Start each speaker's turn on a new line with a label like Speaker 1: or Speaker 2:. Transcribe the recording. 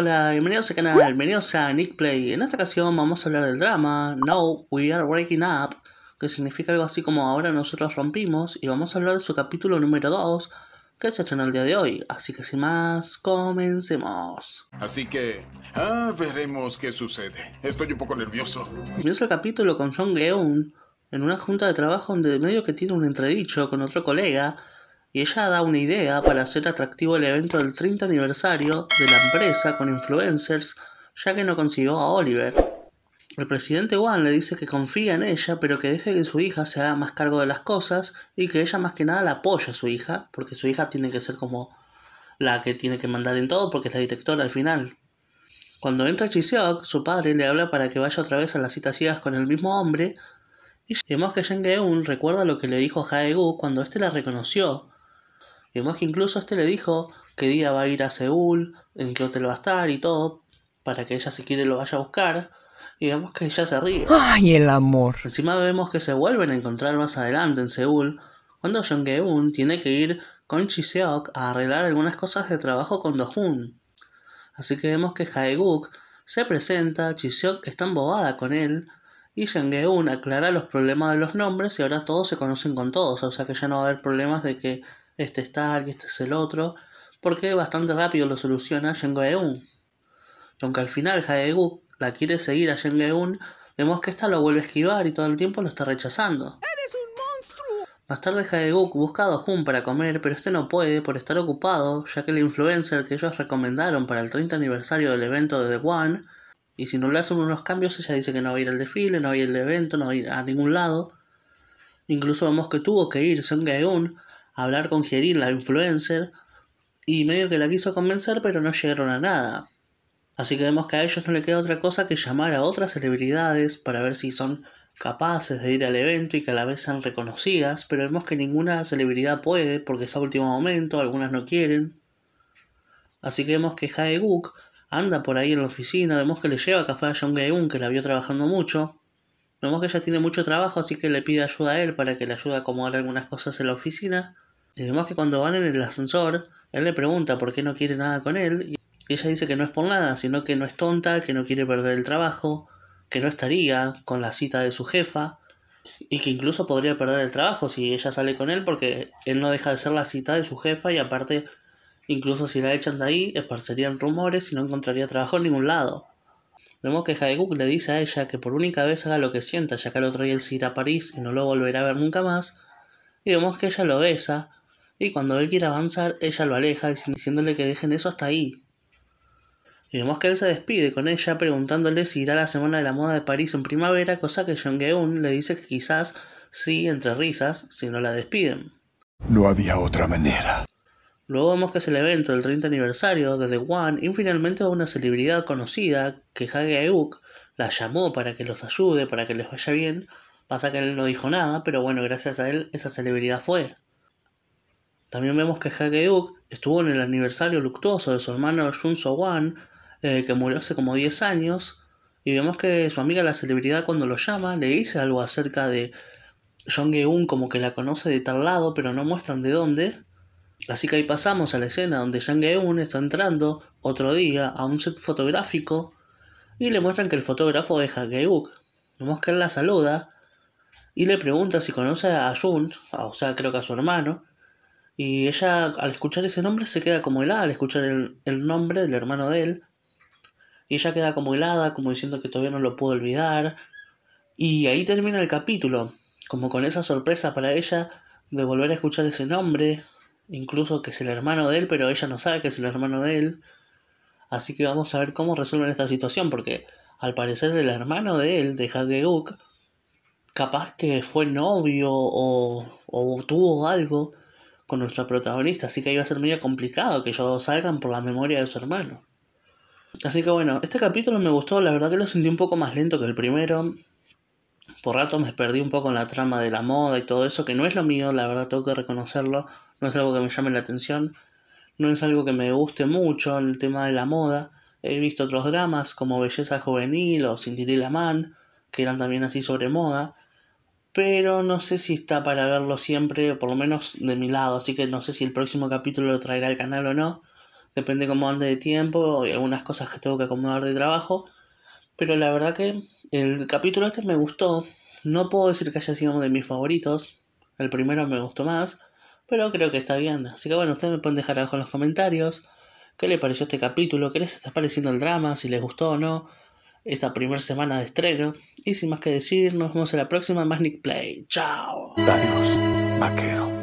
Speaker 1: Hola, bienvenidos al canal, bienvenidos a Nick Play. En esta ocasión vamos a hablar del drama No, We Are Breaking Up, que significa algo así como ahora nosotros rompimos, y vamos a hablar de su capítulo número 2, que se estrenó el día de hoy. Así que sin más, comencemos.
Speaker 2: Así que, ah, veremos qué sucede. Estoy un poco nervioso.
Speaker 1: Comienza el capítulo con Jong Geun en una junta de trabajo donde de medio que tiene un entredicho con otro colega y ella da una idea para hacer atractivo el evento del 30 aniversario de la empresa con influencers, ya que no consiguió a Oliver. El presidente Wan le dice que confía en ella, pero que deje que su hija se haga más cargo de las cosas y que ella más que nada la apoya a su hija, porque su hija tiene que ser como la que tiene que mandar en todo, porque es la directora al final. Cuando entra Chiseok, su padre le habla para que vaya otra vez a las citas ciegas con el mismo hombre, y vemos que Shen Geun recuerda lo que le dijo a Haegu cuando éste la reconoció, Vemos que incluso este le dijo qué día va a ir a Seúl, en qué hotel va a estar y todo, para que ella si quiere lo vaya a buscar. Y vemos que ella se ríe.
Speaker 3: ¡Ay, el amor!
Speaker 1: Encima vemos que se vuelven a encontrar más adelante en Seúl, cuando Jong Geun tiene que ir con Chiseok a arreglar algunas cosas de trabajo con Do-hoon. Así que vemos que Haeguk se presenta, Chiseok está embobada con él, y Jong aclara los problemas de los nombres y ahora todos se conocen con todos, o sea que ya no va a haber problemas de que este es tal y este es el otro, porque bastante rápido lo soluciona Shen Aunque al final Haeguk la quiere seguir a Shen vemos que esta lo vuelve a esquivar y todo el tiempo lo está rechazando.
Speaker 3: ¡Eres un monstruo!
Speaker 1: Más tarde Haeguk busca a Dohun para comer, pero este no puede por estar ocupado, ya que el influencer que ellos recomendaron para el 30 aniversario del evento de The One, y si no le hacen unos cambios, ella dice que no va a ir al desfile, no va a ir al evento, no va a ir a ningún lado. Incluso vemos que tuvo que ir Song Hablar con Jerin, la influencer, y medio que la quiso convencer, pero no llegaron a nada. Así que vemos que a ellos no le queda otra cosa que llamar a otras celebridades para ver si son capaces de ir al evento y que a la vez sean reconocidas, pero vemos que ninguna celebridad puede porque es a último momento, algunas no quieren. Así que vemos que Haeguk anda por ahí en la oficina, vemos que le lleva café a Geun que la vio trabajando mucho. Vemos que ella tiene mucho trabajo, así que le pide ayuda a él para que le ayude a acomodar algunas cosas en la oficina. Y vemos que cuando van en el ascensor, él le pregunta por qué no quiere nada con él. Y ella dice que no es por nada, sino que no es tonta, que no quiere perder el trabajo, que no estaría con la cita de su jefa. Y que incluso podría perder el trabajo si ella sale con él porque él no deja de ser la cita de su jefa y aparte incluso si la echan de ahí esparcerían rumores y no encontraría trabajo en ningún lado. Vemos que Haeguk le dice a ella que por única vez haga lo que sienta, ya que el otro día él se irá a París y no lo volverá a ver nunca más. Y vemos que ella lo besa, y cuando él quiere avanzar, ella lo aleja, diciéndole que dejen eso hasta ahí. Y vemos que él se despide con ella preguntándole si irá a la Semana de la Moda de París en primavera, cosa que Jong Geun le dice que quizás sí, entre risas, si no la despiden.
Speaker 2: No había otra manera.
Speaker 1: Luego vemos que es el evento del 30 aniversario de The One y finalmente va una celebridad conocida que Euk la llamó para que los ayude, para que les vaya bien. Pasa que él no dijo nada, pero bueno, gracias a él esa celebridad fue. También vemos que Euk estuvo en el aniversario luctuoso de su hermano Jun So Wan, eh, que murió hace como 10 años. Y vemos que su amiga la celebridad cuando lo llama le dice algo acerca de Jong Geun como que la conoce de tal lado, pero no muestran de dónde. Así que ahí pasamos a la escena donde Yang Eun está entrando otro día a un set fotográfico y le muestran que el fotógrafo es Hageuk. Vemos que él la saluda y le pregunta si conoce a Jun, o sea, creo que a su hermano. Y ella, al escuchar ese nombre, se queda como helada al escuchar el, el nombre del hermano de él. Y ella queda como helada, como diciendo que todavía no lo pudo olvidar. Y ahí termina el capítulo, como con esa sorpresa para ella de volver a escuchar ese nombre, incluso que es el hermano de él, pero ella no sabe que es el hermano de él. Así que vamos a ver cómo resuelven esta situación, porque al parecer el hermano de él, de Hageuk, capaz que fue novio o, o tuvo algo con nuestra protagonista, así que va a ser medio complicado que ellos salgan por la memoria de su hermano. Así que bueno, este capítulo me gustó, la verdad que lo sentí un poco más lento que el primero. Por rato me perdí un poco en la trama de la moda y todo eso, que no es lo mío, la verdad tengo que reconocerlo no es algo que me llame la atención, no es algo que me guste mucho el tema de la moda. He visto otros dramas como Belleza Juvenil o Cinderella Man, que eran también así sobre moda, pero no sé si está para verlo siempre, por lo menos de mi lado, así que no sé si el próximo capítulo lo traerá al canal o no. Depende cómo ande de tiempo y algunas cosas que tengo que acomodar de trabajo. Pero la verdad que el capítulo este me gustó. No puedo decir que haya sido uno de mis favoritos. El primero me gustó más. Pero creo que está bien. Así que bueno, ustedes me pueden dejar abajo en los comentarios qué les pareció este capítulo, qué les está pareciendo el drama, si les gustó o no esta primera semana de estreno. Y sin más que decir, nos vemos en la próxima más Nick Play. Chao.
Speaker 2: Adiós, vaquero.